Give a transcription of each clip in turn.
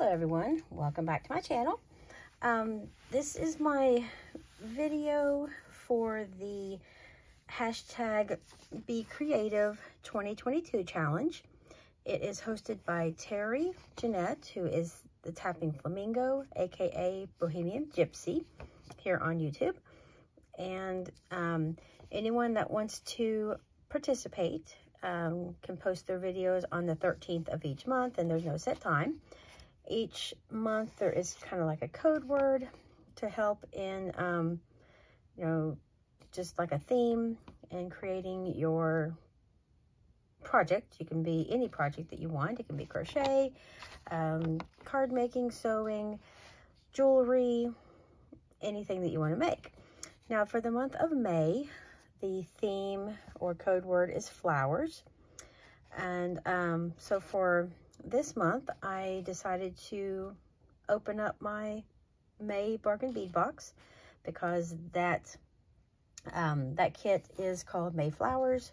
Hello everyone, welcome back to my channel. Um, this is my video for the hashtag Be Creative 2022 challenge. It is hosted by Terry Jeanette, who is the Tapping Flamingo, aka Bohemian Gypsy, here on YouTube. And um, anyone that wants to participate um, can post their videos on the 13th of each month, and there's no set time. Each month there is kind of like a code word to help in, um, you know, just like a theme and creating your project. You can be any project that you want. It can be crochet, um, card making, sewing, jewelry, anything that you want to make. Now for the month of May, the theme or code word is flowers. And um, so for this month, I decided to open up my May bargain bead box because that um, that kit is called May Flowers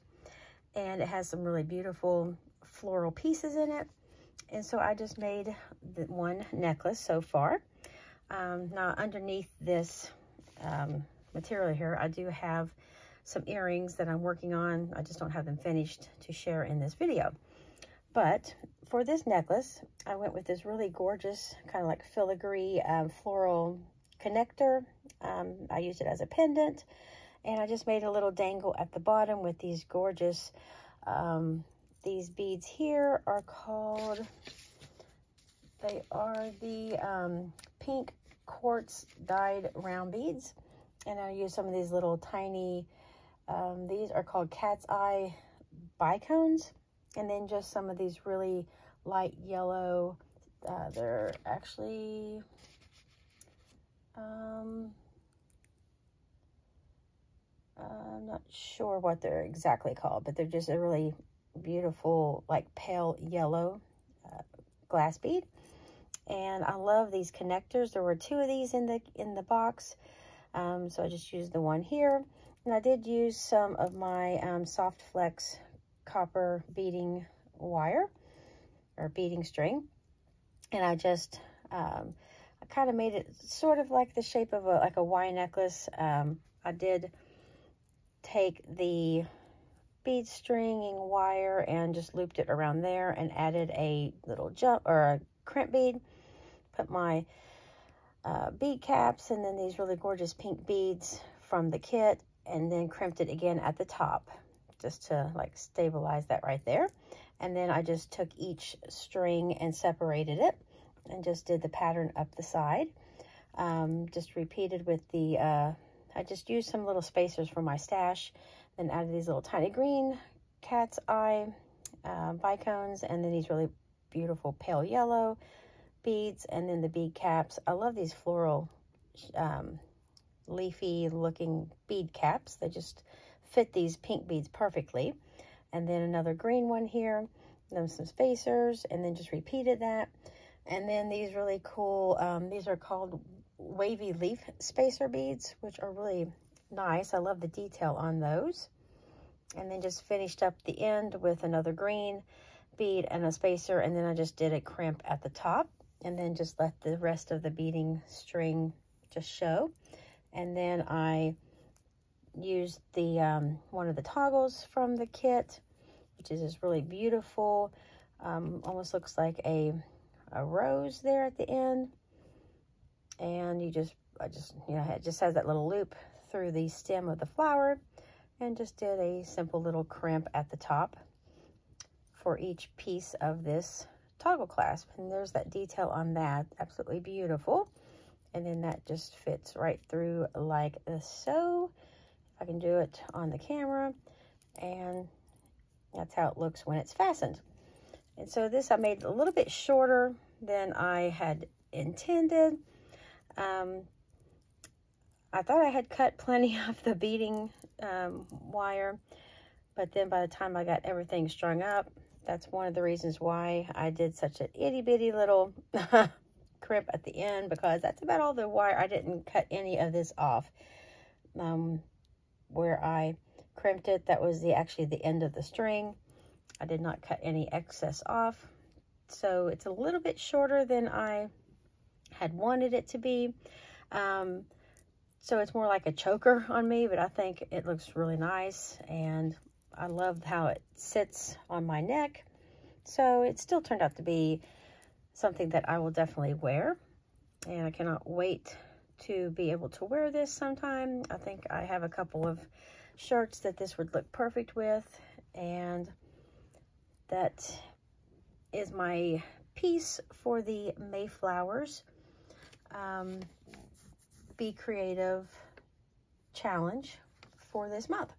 and it has some really beautiful floral pieces in it. And so I just made one necklace so far. Um, now underneath this um, material here, I do have some earrings that I'm working on. I just don't have them finished to share in this video. But for this necklace, I went with this really gorgeous kind of like filigree um, floral connector. Um, I used it as a pendant. And I just made a little dangle at the bottom with these gorgeous, um, these beads here are called, they are the um, pink quartz dyed round beads. And I use some of these little tiny um, these are called Cat's Eye Bicones. And then just some of these really light yellow. Uh, they're actually... Um, I'm not sure what they're exactly called, but they're just a really beautiful, like pale yellow uh, glass bead. And I love these connectors. There were two of these in the in the box, um, so I just used the one here. And I did use some of my um, Soft Flex copper beading wire or beading string. And I just, um, I kind of made it sort of like the shape of a, like a Y necklace. Um, I did take the bead stringing wire and just looped it around there and added a little jump or a crimp bead. Put my uh, bead caps and then these really gorgeous pink beads from the kit and then crimped it again at the top just to like stabilize that right there. And then I just took each string and separated it and just did the pattern up the side. Um, just repeated with the, uh, I just used some little spacers for my stash, then added these little tiny green cat's eye uh, bicones, and then these really beautiful pale yellow beads, and then the bead caps. I love these floral um, leafy looking bead caps. They just fit these pink beads perfectly. And then another green one here, then some spacers, and then just repeated that. And then these really cool, um, these are called wavy leaf spacer beads, which are really nice. I love the detail on those. And then just finished up the end with another green bead and a spacer. And then I just did a crimp at the top and then just let the rest of the beading string just show. And then I used the um, one of the toggles from the kit, which is this really beautiful, um, almost looks like a, a rose there at the end. And you just, I just, you know, it just has that little loop through the stem of the flower and just did a simple little crimp at the top for each piece of this toggle clasp. And there's that detail on that. Absolutely beautiful. And then that just fits right through like so. I can do it on the camera. And that's how it looks when it's fastened. And so this I made a little bit shorter than I had intended. Um, I thought I had cut plenty of the beading um, wire, but then by the time I got everything strung up, that's one of the reasons why I did such an itty bitty little crimp at the end because that's about all the wire. I didn't cut any of this off. Um, where I crimped it, that was the actually the end of the string. I did not cut any excess off. So it's a little bit shorter than I had wanted it to be. Um, so it's more like a choker on me, but I think it looks really nice. And I love how it sits on my neck. So it still turned out to be something that I will definitely wear. And I cannot wait to be able to wear this sometime. I think I have a couple of shirts that this would look perfect with. And that is my piece for the Mayflowers um, Be Creative Challenge for this month.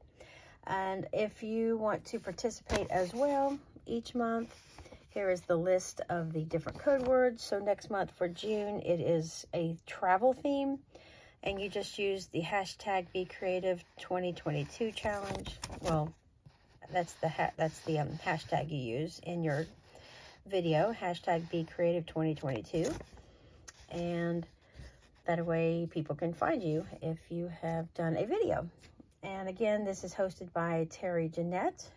And if you want to participate as well each month, here is the list of the different code words. So next month for June, it is a travel theme. And you just use the hashtag Be Creative 2022 challenge. Well, that's the that's the um, hashtag you use in your video, hashtag Be Creative 2022. And that way people can find you if you have done a video. And again, this is hosted by Terry Jeanette,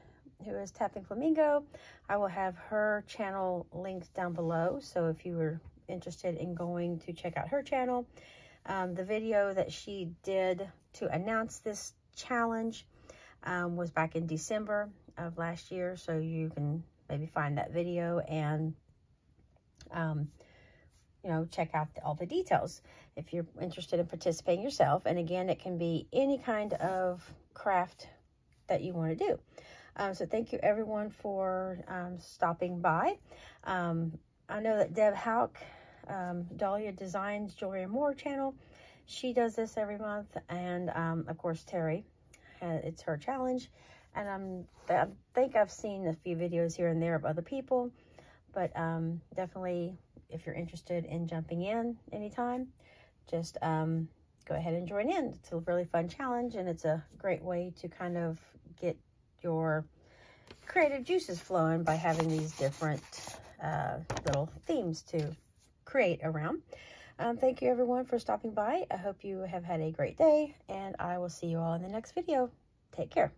who is Tapping Flamingo. I will have her channel linked down below. So if you were interested in going to check out her channel, um, the video that she did to announce this challenge um, was back in December of last year. So you can maybe find that video and, um, you know, check out all the details if you're interested in participating yourself. And again, it can be any kind of craft that you want to do. Um, so thank you everyone for um, stopping by. Um, I know that Deb Hauk, um, Dahlia Designs Jewelry and More channel, she does this every month. And um, of course, Terry, uh, it's her challenge. And I'm, I think I've seen a few videos here and there of other people, but um, definitely if you're interested in jumping in anytime, just go ahead and join in. It's a really fun challenge and it's a great way to kind of get your creative juices flowing by having these different uh, little themes to create around. Um, thank you everyone for stopping by. I hope you have had a great day and I will see you all in the next video. Take care.